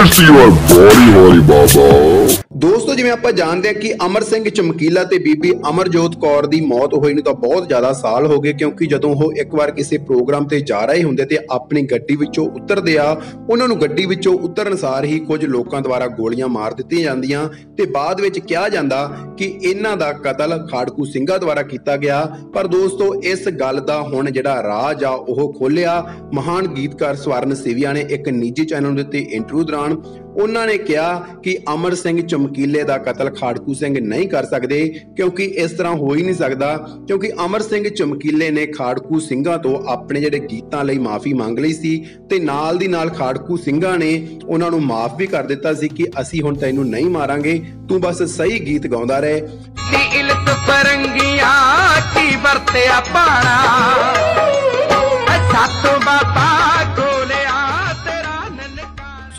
It's your body, holy baba. ਦੋਸਤੋ, ਜਿਵੇਂ ਆਪਾਂ ਜਾਣਦੇ ਹਾਂ ਕਿ ਅਮਰ ਸਿੰਘ ਚਮਕੀਲਾ ਤੇ ਬੀਬੀ ਅਮਰਜੋਤ ਕੌਰ ਦੀ ਮੌਤ ਹੋਈ ਨੂੰ ਤਾਂ ਬਹੁਤ ਜ਼ਿਆਦਾ ਸਾਲ ਹੋ ਗਏ, ਕਿਉਂਕਿ ਜਦੋਂ ਉਹ ਇੱਕ ਵਾਰ ਕਿਸੇ ਪ੍ਰੋਗਰਾਮ ਤੇ ਜਾ ਰਹੇ ਹੁੰਦੇ ਤੇ ਆਪਣੀ ਗੱਡੀ ਵਿੱਚੋਂ ਉਤਰਦੇ ਆ, ਉਹਨਾਂ ਨੂੰ ਗੱਡੀ ਵਿੱਚੋਂ ਉਤਰਨ ਸਾਰ ਹੀ ਕੁਝ ਲੋਕਾਂ ਦੁਆਰਾ ਗੋਲੀਆਂ ਮਾਰ ਦਿੱਤੀਆਂ ਜਾਂਦੀਆਂ ਤੇ ਬਾਅਦ ਵਿੱਚ ਕਿਹਾ ਜਾਂਦਾ ਕਿ ਇਹਨਾਂ ਦਾ ਕਤਲ ਖਾੜਕੂ ਸਿੰਘਾਂ ਦੁਆਰਾ ਕੀਤਾ ਗਿਆ। ਪਰ ਦੋਸਤੋ, ਇਸ ਗੱਲ ਦਾ ਹੁਣ ਜਿਹੜਾ ਰਾਜ ਆ, ਉਹ ਖੋਲਿਆ ਮਹਾਨ ਗੀਤਕਾਰ ਸਵਰਨ ਸੇਵੀਆ ਨੇ ਇੱਕ ਨਿੱਜੀ ਚੈਨਲ ਦੇ ਉੱਤੇ ਇੰਟਰਵਿਊ ਦੌਰਾਨ ਉਹਨਾਂ ਨੇ ਕਿਹਾ ਕਿ ਅਮਰ ਸਿੰਘ ਚਮਕੀਲੇ ਦਾ ਕਤਲ ਖਾੜਕੂ ਸਿੰਘ ਨਹੀਂ ਕਰ ਸਕਦੇ, ਕਿਉਂਕਿ ਇਸ ਤਰ੍ਹਾਂ ਹੋ ਹੀ ਨਹੀਂ ਸਕਦਾ, ਕਿਉਂਕਿ ਅਮਰ ਸਿੰਘ ਚਮਕੀਲੇ ਨੇ ਖਾੜਕੂ ਸਿੰਘਾਂ ਤੋਂ ਆਪਣੇ ਜਿਹੜੇ ਗੀਤਾਂ ਲਈ ਮਾਫੀ ਮੰਗ ਲਈ ਸੀ ਤੇ ਨਾਲ ਦੀ ਨਾਲ ਖਾੜਕੂ ਸਿੰਘਾਂ ਨੇ ਉਹਨਾਂ ਨੂੰ ਮਾਫ ਵੀ ਕਰ ਦਿੱਤਾ ਸੀ ਕਿ ਅਸੀਂ ਹੁਣ ਤੈਨੂੰ ਨਹੀਂ ਮਾਰਾਂਗੇ, ਤੂੰ ਬਸ ਸਹੀ ਗੀਤ ਗਾਉਂਦਾ ਰਹੇ। ਦੀ ਇਲਤ ਪਰੰਗੀਆਂ ਕੀ ਵਰਤਿਆ ਪਾਣਾ। ਸਾਤੋਂ ਬਾਬਾ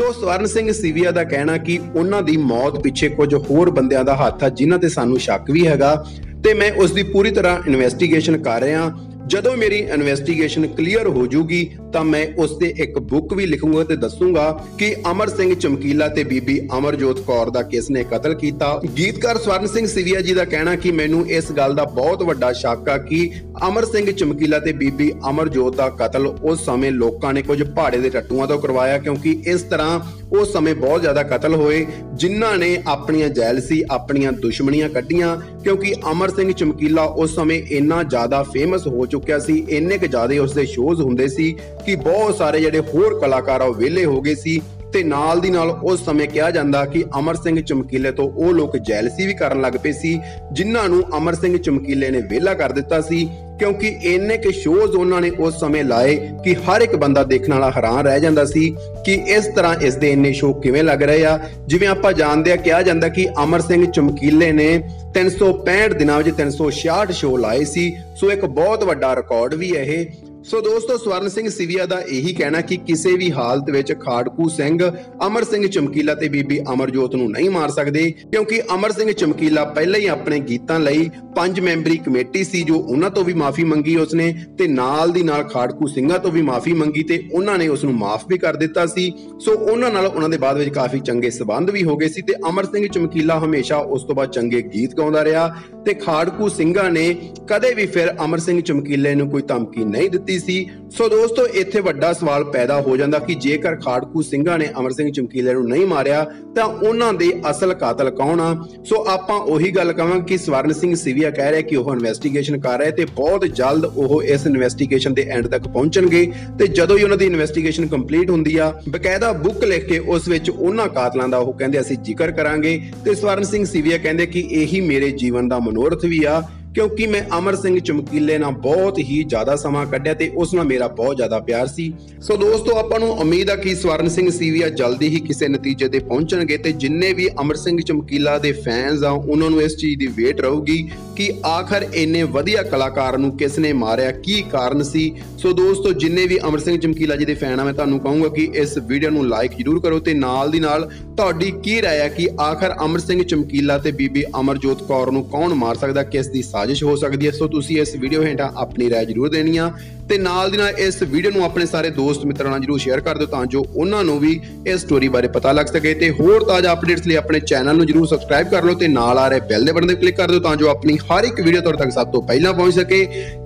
ਸੋ ਸਵਰਨ ਸਿੰਘ ਸੀਵੀਆ ਦਾ ਕਹਿਣਾ ਕਿ ਉਹਨਾਂ ਦੀ ਮੌਤ ਪਿੱਛੇ ਕੁਝ ਹੋਰ ਬੰਦਿਆਂ ਦਾ ਹੱਥ ਆ, ਜਿਨ੍ਹਾਂ ਤੇ ਸਾਨੂੰ ਸ਼ੱਕ ਵੀ ਹੈਗਾ। ਤੇ ਮੈਂ ਉਸ ਦੀ ਪੂਰੀ ਤਰ੍ਹਾਂ ਇਨਵੈਸਟੀਗੇਸ਼ਨ ਕਰ ਰਿਹਾ। ਜਦੋਂ ਮੇਰੀ ਇਨਵੈਸਟੀਗੇਸ਼ਨ ਕਲੀਅਰ ਹੋ ਜੂਗੀ, ਤਾਂ ਮੈਂ ਉਸ ਤੇ ਇੱਕ ਬੁੱਕ ਵੀ ਲਿਖੂੰਗਾ ਤੇ ਦੱਸੂੰਗਾ ਕਿ ਅਮਰ ਸਿੰਘ ਚਮਕੀਲਾ ਤੇ ਬੀਬੀ ਅਮਰਜੋਤ ਕੌਰ ਦਾ ਕਿਸ ਨੇ ਕਤਲ ਕੀਤਾ। ਗੀਤਕਾਰ ਸਵਰਨ ਸਿੰਘ ਸਿਵਿਆ ਜੀ ਦਾ ਕਹਿਣਾ ਕਿ ਮੈਨੂੰ ਇਸ ਗੱਲ ਦਾ ਬਹੁਤ ਵੱਡਾ ਸ਼ੱਕ ਆ ਕਿ ਅਮਰ ਸਿੰਘ ਚਮਕੀਲਾ ਤੇ ਬੀਬੀ ਅਮਰਜੋਤ ਦਾ ਕਤਲ ਉਸ ਸਮੇਂ ਲੋਕਾਂ ਨੇ ਕੁਝ ਪਹਾੜੇ ਦੇ ਟੱਟੂਆਂ ਤੋਂ ਕਰਵਾਇਆ, ਕਿਉਂਕਿ ਇਸ ਤਰ੍ਹਾਂ ਉਸ ਸਮੇਂ ਬਹੁਤ ਜ਼ਿਆਦਾ ਕਤਲ ਹੋਏ, ਜਿਨ੍ਹਾਂ ਨੇ ਆਪਣੀਆਂ ਜੈਲਸੀ ਆਪਣੀਆਂ ਦੁਸ਼ਮਣੀਆਂ ਕੱਢੀਆਂ, ਕਿਉਂਕਿ ਅਮਰ ਸਿੰਘ ਚਮਕੀਲਾ ਉਸ ਸਮੇਂ ਇੰਨਾ ਜ਼ਿਆਦਾ ਫੇਮਸ ਹੋ ਚੁੱਕਿਆ ਸੀ, ਇੰਨੇ ਕੁ ਜ਼ਿਆਦਾ ਉਸ ਦੇ ਸ਼ੋਜ਼ ਹੁੰਦੇ ਸੀ ਕਿ ਬਹੁਤ ਸਾਰੇ ਜਿਹੜੇ ਹੋਰ ਕਲਾਕਾਰ ਆ ਉਹ ਵਿਹਲੇ ਹੋ ਗਏ ਸੀ ਤੇ ਨਾਲ ਦੀ ਨਾਲ ਉਸ ਸਮੇਂ ਕਿਹਾ ਜਾਂਦਾ ਕਿ ਅਮਰ ਸਿੰਘ ਚਮਕੀਲੇ ਤੋਂ ਉਹ ਲੋਕ ਜੈਲਸੀ ਵੀ ਕਰਨ ਲੱਗ ਪਏ ਸੀ, ਜਿਨ੍ਹਾਂ ਨੂੰ ਅਮਰ ਸਿੰਘ ਚਮਕੀਲੇ ਨੇ ਵਿਹਲਾ ਕਰ ਦਿੱਤਾ ਸੀ। ਕਿਉਂਕਿ ਇੰਨੇ ਕਿ ਸ਼ੋਜ਼ ਉਹਨਾਂ ਨੇ ਉਸ ਸਮੇਂ ਲਾਏ ਕਿ ਹਰ ਇੱਕ ਬੰਦਾ ਦੇਖਣ ਵਾਲਾ ਹੈਰਾਨ ਰਹਿ ਜਾਂਦਾ ਸੀ ਕਿ ਇਸ ਤਰ੍ਹਾਂ ਇਸ ਦੇ ਇੰਨੇ ਸ਼ੋਅ ਕਿਵੇਂ ਲੱਗ ਰਹੇ ਆ। ਜਿਵੇਂ ਆਪਾਂ ਜਾਣਦੇ ਆ, ਕਿਹਾ ਜਾਂਦਾ ਕਿ ਅਮਰ ਸਿੰਘ ਚਮਕੀਲੇ ਨੇ 365 ਦਿਨਾਂ ਵਿੱਚ 366 ਸ਼ੋਅ ਲਾਏ ਸੀ। ਸੋ ਇੱਕ ਬਹੁਤ ਵੱਡਾ ਰਿਕਾਰਡ ਵੀ ਹੈ ਇਹ। ਸੋ ਦੋਸਤੋ, ਸਵਰਨ ਸਿੰਘ ਸਿਵਿਆ ਦਾ ਇਹੀ ਕਹਿਣਾ ਕਿ ਕਿਸੇ ਵੀ ਹਾਲਤ ਵਿੱਚ ਖਾੜਕੂ ਸਿੰਘ, ਅਮਰ ਸਿੰਘ ਚਮਕੀਲਾ ਤੇ ਬੀਬੀ ਅਮਰਜੋਤ ਨੂੰ ਨਹੀਂ ਮਾਰ ਸਕਦੇ। ਕਿਉਂਕਿ ਅਮਰ ਸਿੰਘ ਚਮਕੀਲਾ ਪਹਿਲਾਂ ਹੀ ਆਪਣੇ ਗੀਤਾਂ ਲਈ ਪੰਜ ਮੈਂਬਰੀ ਕਮੇਟੀ ਸੀ ਜੋ ਉਹਨਾਂ ਤੋਂ ਵੀ ਮਾਫੀ ਮੰਗੀ ਉਸਨੇ ਤੇ ਨਾਲ ਦੀ ਨਾਲ ਖਾੜਕੂ ਸਿੰਘਾਂ ਤੋਂ ਵੀ ਮਾਫੀ ਮੰਗੀ ਤੇ ਉਹਨਾਂ ਨੇ ਉਸ ਨੂੰ ਮਾਫ ਵੀ ਕਰ ਦਿੱਤਾ ਸੀ। ਸੋ ਉਹਨਾਂ ਨਾਲ ਉਹਨਾਂ ਦੇ ਬਾਅਦ ਵਿੱਚ ਕਾਫੀ ਚੰਗੇ ਸਬੰਧ ਵੀ ਹੋ ਗਏ ਸੀ ਤੇ ਅਮਰ ਸਿੰਘ ਚਮਕੀਲਾ ਹਮੇਸ਼ਾ ਉਸ ਤੋਂ ਬਾਅਦ ਚੰਗੇ ਗੀਤ ਗਾਉਂਦਾ ਰਿਹਾ ਤੇ ਖਾੜਕੂ ਸਿੰਘਾਂ ਨੇ ਕਦੇ ਵੀ ਫਿਰ ਅਮਰ ਸਿੰਘ ਚਮਕੀਲੇ ਨੂੰ ਕੋਈ ਧਮਕੀ ਨਹੀਂ ਦਿੱਤੀ ਸੀ। ਸੋ ਦੋਸਤੋ, ਇੱਥੇ ਵੱਡਾ ਸਵਾਲ ਪੈਦਾ ਹੋ ਜਾਂਦਾ ਕਿ ਜੇਕਰ ਖਾੜਕੂ ਸਿੰਘਾਂ ਨੇ ਅਮਰ ਸਿੰਘ ਚਮਕੀਲੇ ਨੂੰ ਨਹੀਂ ਮਾਰਿਆ, ਤਾਂ ਉਹਨਾਂ ਦੇ ਅਸਲ ਕਾਤਲ ਕੌਣ ਆ? ਸੋ ਆਪਾਂ ਉਹੀ ਗੱਲ ਕਵਾਂਗੇ ਕਿ ਸਵਰਨ ਸਿੰਘ ਸਿਵਿਆ ਕਹਿ ਰਿਹਾ ਕਿ ਉਹ ਇਨਵੈਸਟੀਗੇਸ਼ਨ ਕਰ ਰਿਹਾ ਤੇ ਬਹੁਤ ਜਲਦ ਉਹ ਇਸ ਇਨਵੈਸਟੀਗੇਸ਼ਨ ਦੇ ਐਂਡ ਤੱਕ ਪਹੁੰਚਣਗੇ ਤੇ ਜਦੋਂ ਹੀ ਉਹਨਾਂ ਦੀ ਇਨਵੈਸਟੀਗੇਸ਼ਨ ਕੰਪਲੀਟ ਹੁੰਦੀ ਆ, ਬਕਾਇਦਾ ਬੁੱਕ ਲਿਖ ਕੇ ਉਸ ਵਿੱਚ ਉਹਨਾਂ ਕਾਤਲਾਂ ਦਾ ਉਹ ਕਹਿੰਦੇ ਅਸੀਂ ਜ਼ਿਕਰ ਕਰਾਂਗੇ ਤੇ ਸਵਰਨ ਸਿੰਘ ਸੀਵੀਆ ਕਹਿੰਦੇ ਕਿ ਇਹੀ ਮੇਰੇ ਜੀਵਨ ਦਾ ਮਨੋਰਥ ਵੀ ਆ ਕਿਉਂਕਿ ਮੈਂ ਅਮਰ ਸਿੰਘ ਚਮਕੀਲੇ ਨਾਲ ਬਹੁਤ ਹੀ ਜ਼ਿਆਦਾ ਸਮਾਂ ਕੱਢਿਆ ਤੇ ਉਸ ਨਾਲ ਮੇਰਾ ਬਹੁਤ ਜ਼ਿਆਦਾ ਪਿਆਰ ਸੀ। ਸੋ ਦੋਸਤੋ, ਆਪਾਂ ਨੂੰ ਉਮੀਦ ਆ ਕਿ ਸਵਰਨ ਸਿੰਘ ਸੀਵੀਆ ਜਲਦੀ ਹੀ ਕਿਸੇ ਨਤੀਜੇ ਤੇ ਪਹੁੰਚਣਗੇ ਤੇ ਜਿੰਨੇ ਵੀ ਅਮਰ ਸਿੰਘ ਚਮਕੀਲਾ ਦੇ ਫੈਨਸ ਆ, ਉਹਨਾਂ ਨੂੰ ਇਸ ਚੀਜ਼ ਦੀ ਵੇਟ ਰਹੂਗੀ ਕਿ ਆਖਰ ਇੰਨੇ ਵਧੀਆ ਕਲਾਕਾਰ ਨੂੰ ਕਿਸ ਨੇ ਮਾਰਿਆ, ਕੀ ਕਾਰਨ ਸੀ। ਸੋ ਦੋਸਤੋ, ਜਿੰਨੇ ਵੀ ਅਮਰ ਸਿੰਘ ਚਮਕੀਲਾ ਜੀ ਦੇ ਫੈਨ ਆ, ਮੈਂ ਤੁਹਾਨੂੰ ਕਹੂੰਗਾ ਕਿ ਇਸ ਵੀਡੀਓ ਨੂੰ ਲਾਈਕ ਜ਼ਰੂਰ ਕਰੋ ਤੇ ਨਾਲ ਦੀ ਨਾਲ ਤੁਹਾਡੀ ਕੀ ਰਾਏ ਹੈ ਕਿ ਆਖਰ ਅਮਰ ਸਿੰਘ ਚਮਕੀਲਾ ਤੇ ਬੀਬੀ ਅਮਰਜੋਤ ਕੌਰ ਨੂੰ ਕੌਣ ਮਾਰ ਸਕਦਾ, ਕਿਸ ਦੀ ਸਾਜ਼ਿਸ਼ ਹੋ ਸਕਦੀ ਹੈ। ਸੋ ਤੁਸੀਂ ਇਸ ਵੀਡੀਓ ਹੇਠਾਂ ਆਪਣੀ ਰਾਏ ਜ਼ਰੂਰ ਦੇਣੀ ਆ ਤੇ ਨਾਲ ਦੀ ਨਾਲ ਇਸ ਵੀਡੀਓ ਨੂੰ ਆਪਣੇ ਸਾਰੇ ਦੋਸਤ ਮਿੱਤਰਾਂ ਨਾਲ ਜ਼ਰੂਰ ਸ਼ੇਅਰ ਕਰ ਦਿਓ ਤਾਂ ਜੋ ਉਹਨਾਂ ਨੂੰ ਵੀ ਇਸ ਸਟੋਰੀ ਬਾਰੇ ਪਤਾ ਲੱਗ ਸਕੇ। ਤੇ ਹੋਰ ਤਾਜ਼ਾ ਅਪਡੇਟਸ ਲਈ ਆਪਣੇ ਚੈਨਲ ਨੂੰ ਜ਼ਰੂਰ ਸਬਸਕ੍ਰਾਈਬ ਕਰ ਲਓ ਤੇ ਨਾਲ ਆ ਰਹੇ ਬੈਲ ਦੇ ਬਟਨ ਤੇ ਕਲਿੱਕ ਕਰ ਦਿਓ ਤਾਂ ਜੋ ਆਪਣੀ ਹਰ ਇੱਕ ਵੀਡੀਓ ਤੁਹਾਡੇ ਤੱਕ ਸਭ ਤੋਂ ਪਹਿਲਾਂ ਪਹੁੰਚ ਸਕੇ।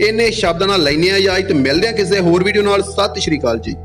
ਇੰਨੇ ਸ਼ਬਦਾਂ ਨਾਲ ਲੈਣੇ ਆ ਜਾਂ। ਤੇ ਮਿਲਦੇ ਆ ਕਿਸੇ ਹੋਰ ਵੀਡੀਓ ਨਾਲ। ਸਤਿ ਸ਼੍ਰੀ ਅਕਾਲ ਜੀ।